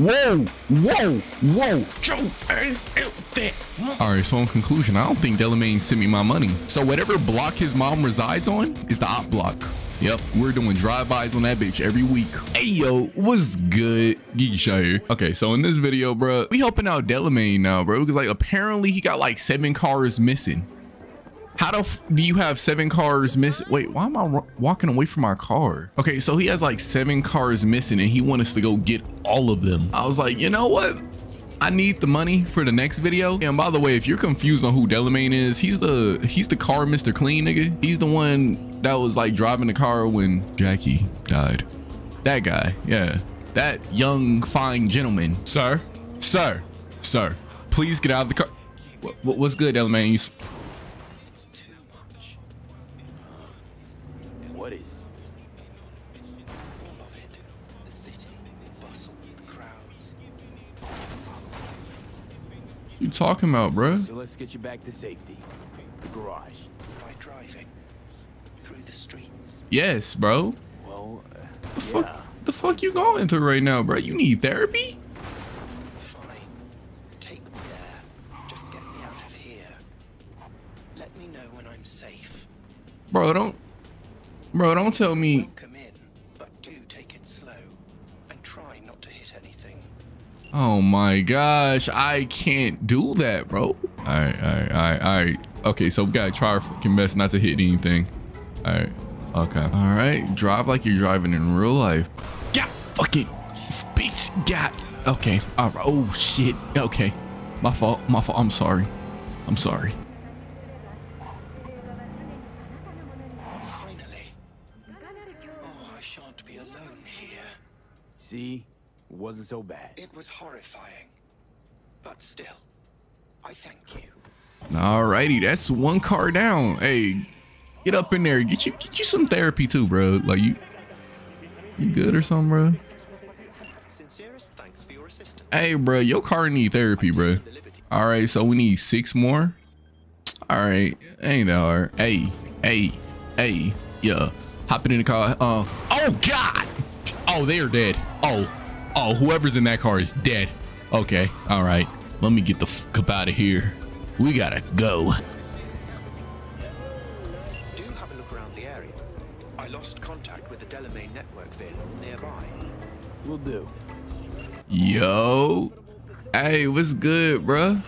Whoa, whoa, whoa. Joe ass out there. All right, so in conclusion, I don't think Delamain sent me my money. So whatever block his mom resides on is the op block. Yep, we're doing drive-bys on that bitch every week. Hey yo, what's good? Geekysha here. Okay, so in this video, bro, we helping out Delamain now, bro, because like apparently he got like seven cars missing. How the do you have seven cars missing? Wait, why am I walking away from my car? Okay, so he has like seven cars missing and he wants us to go get all of them. I was like, you know what? I need the money for the next video. And by the way, if you're confused on who Delamain is, he's the he's the car Mr. Clean nigga. He's the one that was like driving the car when Jackie died. That guy, yeah. That young, fine gentleman. Sir, sir, sir, please get out of the car. What, what's good, Delamain? What is? All of it. The city, the bustle, the crowds. you talking about, bro? So let's get you back to safety. The garage. By driving. Through the streets. Yes, bro. Well, uh, The fuck, yeah. the fuck you going through right now, bro? You need therapy? Fine. Take me there. Just get me out of here. Let me know when I'm safe. Bro, don't, bro, don't tell me. Welcome in, but do take it slow. And try not to hit anything. Oh my gosh, I can't do that, bro. All right, all right, all right, all right. Okay, so we gotta try our fucking best not to hit anything. All right, okay. All right, drive like you're driving in real life. Yeah, fucking bitch. Yeah. Okay. All right. Oh shit. Okay. My fault. My fault. I'm sorry. I'm sorry. Finally. Oh, I shan't be alone here. See? It wasn't so bad. It was horrifying. But still, I thank you. Alrighty, that's one car down. Hey, get up in there. Get you get you some therapy too, bro. Like you you good or something, bro? Sincerest thanks for your assistance. Hey, bro, your car need therapy, bro. All right, so we need six more. All right, ain't that hard. Hey, hey, hey, yeah. Hopping in the car. Uh, oh God. Oh, they are dead. Oh, oh, whoever's in that car is dead. Okay, all right. Let me get the fuck up out of here. We gotta go. Do have a look around the area. I lost contact with the Delamain network vehicle nearby. We'll do. Yo, hey, what's good, bruh?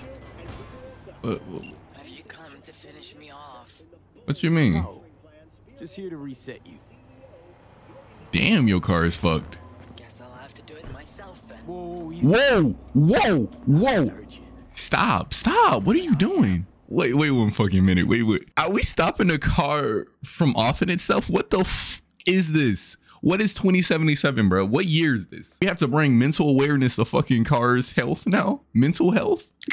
What, what, Have you come to finish me off? what you mean? Oh, just here to reset you. Damn, your car is fucked. Do it myself then. Whoa. Whoa, whoa, whoa. Stop, stop. What are you doing? Wait, wait one fucking minute. Wait, wait. Are we stopping the car from offing itself? What the f is this? What is 2077, bro? What year is this? We have to bring mental awareness to fucking cars' health now? Mental health?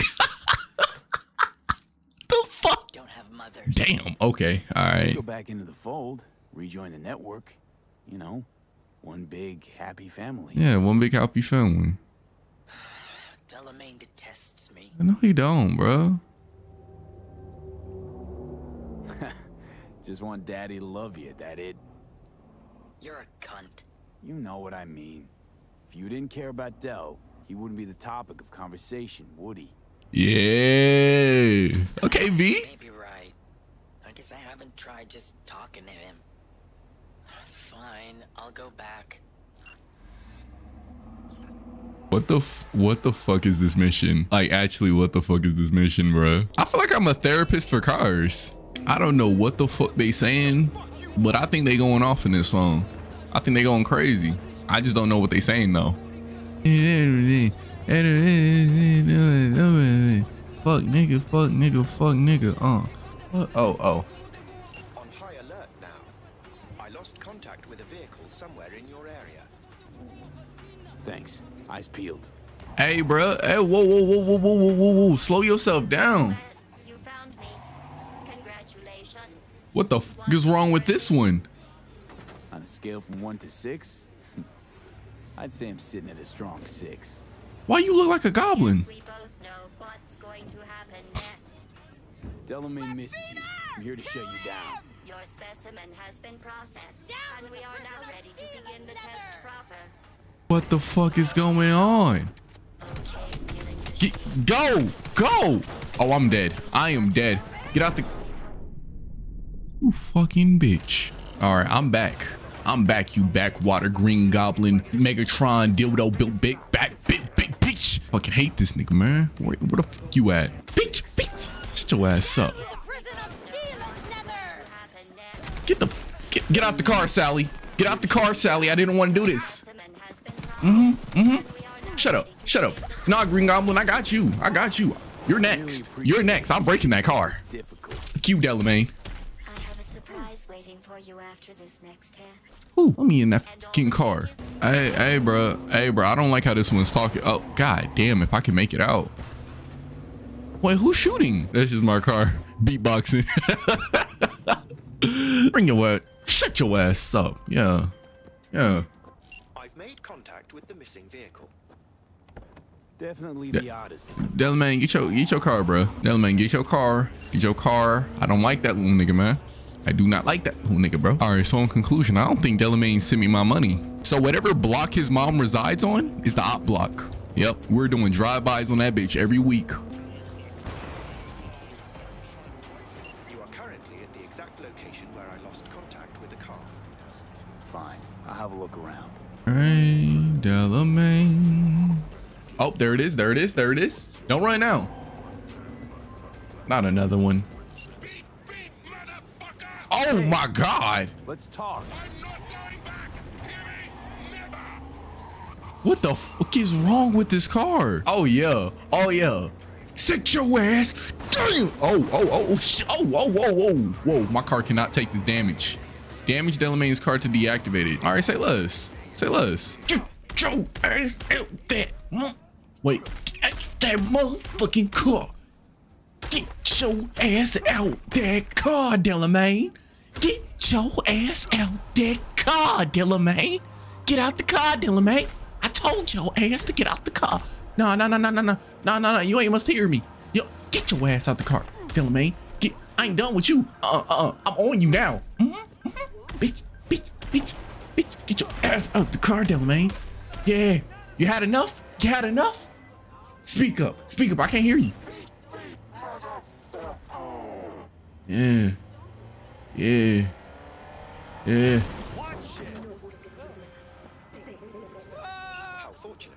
the fuck? Don't have mothers. Damn. Okay. All right. Go back into the fold, rejoin the network. You know, one big happy family. Yeah, one big happy family. Delamain detests me. No, he don't, bro. Just want daddy to love you, that it? You're a cunt. You know what I mean. If you didn't care about Dell, he wouldn't be the topic of conversation, would he? Yeah. Okay, V. Maybe right. I guess I haven't tried just talking to him. Fine, I'll go back. What the f- what the fuck is this mission? Like actually what the fuck is this mission, bro? I feel like I'm a therapist for cars. I don't know what the fuck they saying, but I think they going off in this song. I think they going crazy. I just don't know what they saying though. Fuck nigga, fuck nigga, fuck nigga. Uh. Oh, oh. Thanks. Eyes peeled. Hey, bro. Hey, whoa, whoa, whoa, whoa, whoa, whoa, whoa, whoa. Slow yourself down. You found me. Congratulations. What the f is wrong with this one? On a scale from one to six, I'd say I'm sitting at a strong six. Why you look like a goblin? Yes, we both know what's going to happen next. Delamain misses you. I'm here to shut you down. Your specimen has been processed, and we are What the fuck is going on? Get, go! Go! Oh, I'm dead. I am dead. Get out the... You fucking bitch. All right, I'm back. I'm back, you backwater green goblin, Megatron, dildo built big, back, big, big bitch. Fucking hate this nigga, man. Where, where the fuck you at? Bitch, bitch. Shut your ass up. Get the, get, get out the car, Sally. Get out the car, Sally. I didn't want to do this. Mm-hmm, mm-hmm. Shut up, shut up. Nah, Green Goblin, I got you. I got you. You're next. You're next. I'm breaking that car. Q Delamain. I have a surprise waiting for you after this next test. Ooh, let me in that fucking car. Hey, hey, bro. Hey, bro. I don't like how this one's talking. Oh, god damn. If I can make it out. Wait, who's shooting? That's just my car. Beatboxing. Bring your ass. Shut your ass up. Yeah. Yeah. Missing vehicle. Definitely Yeah. the oddest. Delamain, get your get your car, bro. Delamain, get your car. Get your car. I don't like that little nigga, man. I do not like that little nigga, bro. All right, so in conclusion, I don't think Delamain sent me my money. So whatever block his mom resides on is the op block. Yep, we're doing drive-bys on that bitch every week. You are currently at the exact location where I lost contact with the car. Fine. I'll have a look around. Hey, Delamain. Oh, there it is. There it is. There it is. Don't run now. Not another one. Oh my God. Let's talk. What the fuck is wrong with this car? Oh yeah. Oh yeah. Sit your ass. Damn. Oh, oh, oh, oh, sh- oh, whoa, whoa, whoa, whoa. My car cannot take this damage. Damage Delamain's car to deactivate it. All right, say less. Say less. Get your ass out huh? Wait, get that motherfucking car. Get your ass out that car, Delamain. Get your ass out that car, Delamain. Get out the car, Delamain. I told your ass to get out the car. No, no, no, no, no, no, no, no, no. You ain't must hear me. Yo, get your ass out the car, Delamain. Get. I ain't done with you. Uh, uh, I'm on you now. hmm hmm Bitch, bitch, bitch, bitch. Get your ass out the car, Delamain. Yeah. You had enough? You had enough? Speak up. Speak up. I can't hear you. Yeah. Yeah. Yeah. How fortunate.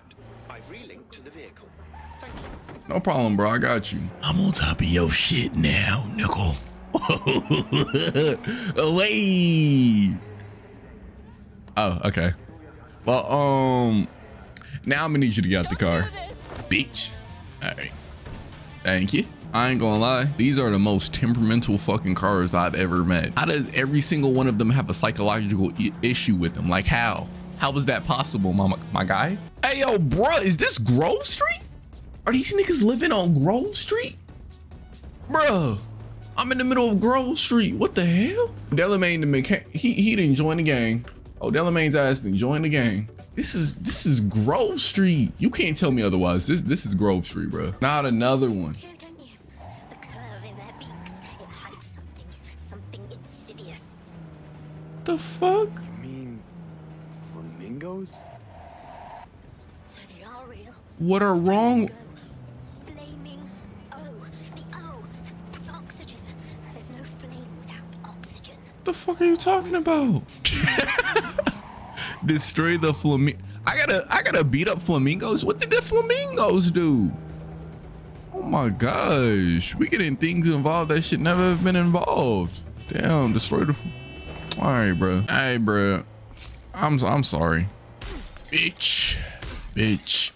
I've relinked to the vehicle. Thank you. No problem, bro. I got you. I'm on top of your shit now, nickel. Away. Oh, okay. Well, um, now I'm gonna need you to get out the car, bitch. All right. Thank you. I ain't gonna lie. These are the most temperamental fucking cars I've ever met. How does every single one of them have a psychological issue with them? Like how? How was that possible, my my guy? Hey, yo, bruh, is this Grove Street? Are these niggas living on Grove Street? Bruh, I'm in the middle of Grove Street. What the hell? Delamain the mechanic, he, he didn't join the gang. Oh, Delamain's ass didn't join the gang. This is this is Grove Street. You can't tell me otherwise. This this is Grove Street, bro. Not another one. Too, don't you? The curve in their beaks, it hides something, something insidious. The fuck? You mean flamingos? So they are real. What are wrong? Flaming O. The O. That's oxygen. There's no flame without oxygen. The fuck are you talking about? Destroy the flamingo. I gotta, I gotta beat up flamingos. What did the flamingos do? Oh my gosh, we getting things involved that should never have been involved. Damn, destroy the. All right, bro. Hey, bro. I'm, I'm sorry. Bitch, bitch,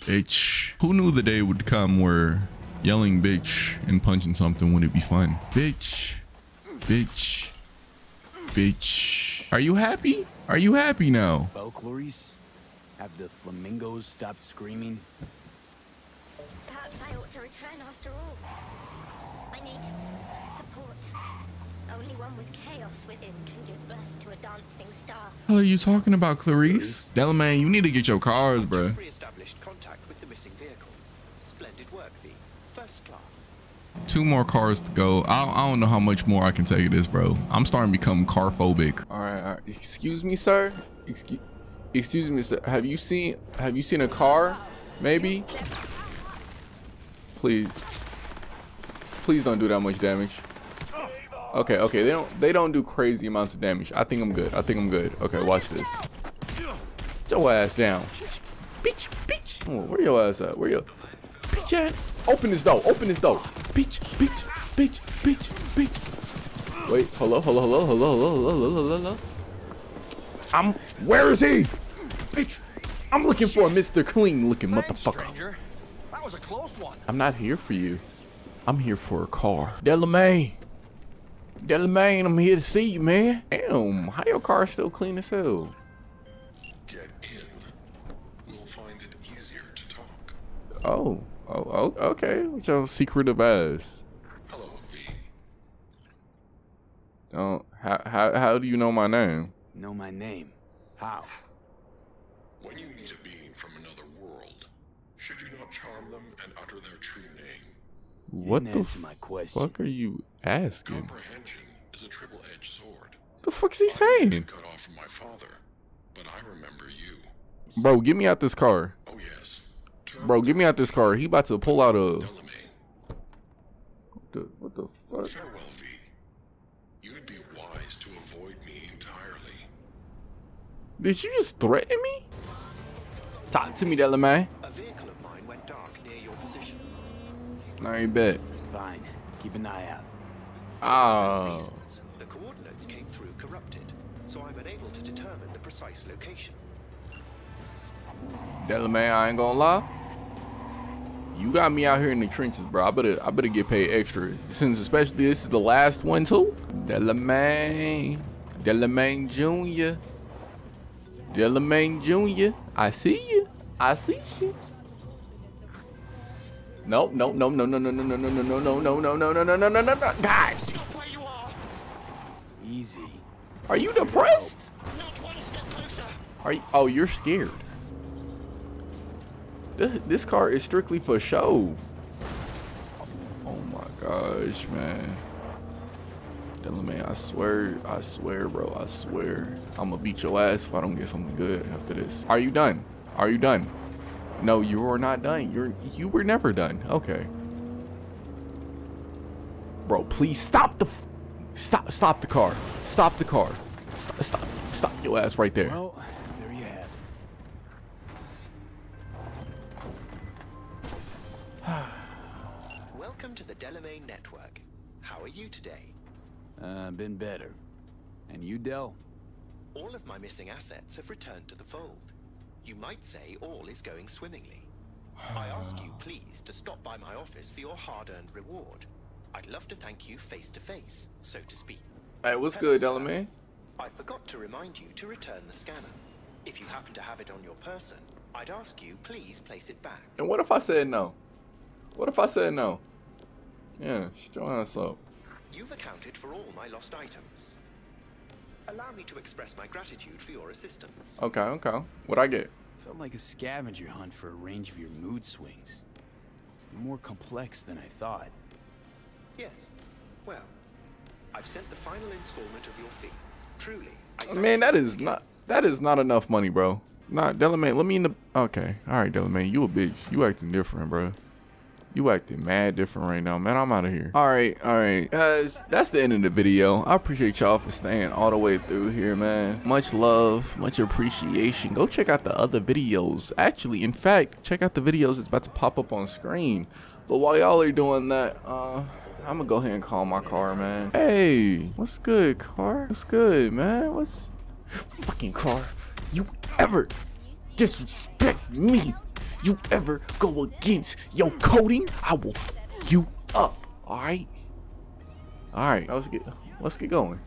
bitch. Who knew the day would come where yelling bitch and punching something wouldn't be fun? Bitch, bitch. Bitch. Are you happy? Are you happy now? Well, Clarice, have the flamingos stopped screaming? Perhaps I ought to return after all. I need support. Only one with chaos within can give birth to a dancing star. Hell are you talking about, Clarice? Delamain, you need to get your cars, bro. Just re-established contact with the missing vehicle. Splendid work, V. First class. Two more cars to go. I, I don't know how much more I can tell you this, bro. I'm starting to become car phobic. All right, all right. Excuse me, sir. Excuse, Excuse me, sir. Have you seen have you seen a car? Maybe? Please. Please don't do that much damage. Okay, okay. They don't they don't do crazy amounts of damage. I think I'm good. I think I'm good. Okay, watch this. Get your ass down. Bitch, bitch. Oh, where your ass at? Where your bitch at? Open this door. Open this door. Bitch, bitch, bitch, bitch, bitch. Wait, hello, hello, hello, hello, hello, hello, hello, hello. I'm where is he? Bitch. I'm looking for a Mr. Clean looking motherfucker. That was a close one. I'm not here for you. I'm here for a car. Delamain. Delamain, I'm here to see you, man. Damn, how your car still clean as hell? Get in. We'll find it easier to talk. Oh, oh, oh okay. What's your secretive ass? Hello, V. Oh, how, how, how do you know my name? Know my name. How? When you meet a being from another world, should you not charm them and utter their true name? What the my question. fuck are you asking? Comprehension is a triple-edged sword. The fuck's he I saying? cut off from my father, but I remember you. Bro, get me out this car. Oh yes. Turn Bro, get me out this car. He about to pull out a... Delamain. the- What the fuck? Farewell, V. You'd be wise to avoid me entirely. Did you just threaten me? Talk to me, Delamain. A vehicle of mine went dark near your position. I ain't bet. Fine. Keep an eye out. Oh. Reasons. The coordinates came through corrupted, so I'm unable to determine the precise location. Delamain, I ain't gonna lie. You got me out here in the trenches, bro. I better I better get paid extra. Since especially this is the last one too. Delamain. Delamain Jr. Delamain Jr. I see you. I see you. Nope, nope, nope, no, no, no, no, no, no, no, no, no, no, no, no, no, no, no, no, no. no, Guys, Stop where you are! Easy. are you depressed? Not one step closer! Are you? Oh, you're scared. This, this car is strictly for show. Oh my gosh, man. Delamain, I swear, I swear, bro, I swear. I'm gonna beat your ass if I don't get something good after this. Are you done? Are you done? No, you are not done. You're you were never done. Okay. Bro, please stop the stop stop the car. Stop the car. Stop stop stop your ass right there. Well, you today? Uh, been better. And you, Del? All of my missing assets have returned to the fold. You might say all is going swimmingly. I ask you please to stop by my office for your hard-earned reward. I'd love to thank you face to face, so to speak. Hey, what's Hello, good, sir. Delamain? I forgot to remind you to return the scanner. If you happen to have it on your person, I'd ask you please place it back. And what if I said no? What if I said no? Yeah, shut your ass up. You've accounted for all my lost items. Allow me to express my gratitude for your assistance. Okay, okay. What I get? Felt like a scavenger hunt for a range of your mood swings. More complex than I thought. Yes. Well, I've sent the final installment of your fee. Truly, I Man, that you is for not that is not enough money, bro. Not Delamain. Let me in the. Okay, all right, Delamain. You a bitch. You acting different, bro. You acting mad different right now, man. I'm out of here. All right, all right, guys. That's the end of the video. I appreciate y'all for staying all the way through here, man. Much love, much appreciation. Go check out the other videos. Actually, in fact, check out the videos that's about to pop up on screen. But while y'all are doing that, uh, I'm gonna go ahead and call my car, man. Hey, what's good, car? What's good, man? What's fucking car? You ever disrespect me? You ever go against your coding? I will you up. All right. All right. Let's get let's get going.